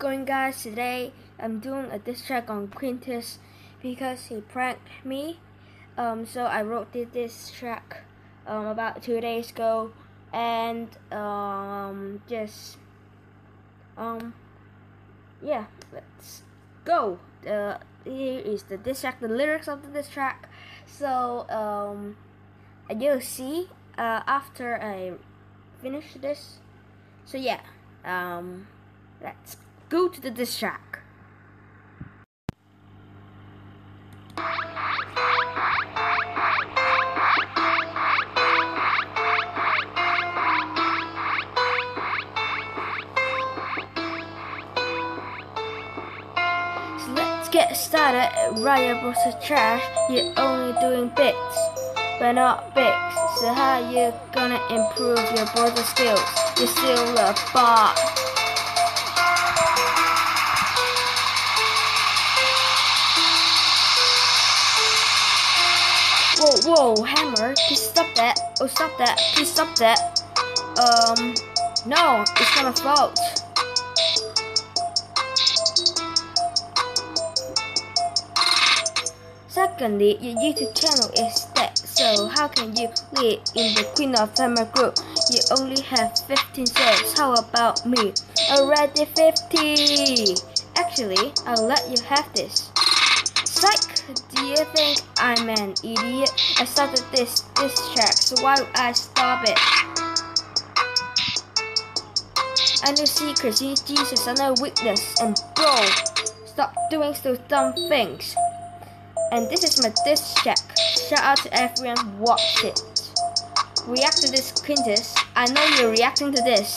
going guys? Today I'm doing a diss track on Quintus because he pranked me. Um, so I wrote this track um, about two days ago and um, just um, yeah, let's go. Uh, here is the diss track, the lyrics of the diss track. So um, you'll see uh, after I finish this. So yeah, um, let's go to the. So let's get started. Raya Bros is trash. You're only doing bits, but not bigs. So how you gonna improve your browser skills? You're still a bot. Whoa, whoa, Hammer, please stop that. Oh, stop that. Please stop that. Um, no, it's gonna float. Secondly, your YouTube channel is dead, so how can you lead in the Queen of Hammer group? You only have 15 subs. How about me? Already 50! Actually, I'll let you have this. Do you think I'm an idiot? I started this this track, so why would I stop it? I know secrets, you Jesus, I know weakness, and bro, stop doing so dumb things. And this is my diss track. Shout out to everyone watch it. React to this Quintus. I know you're reacting to this.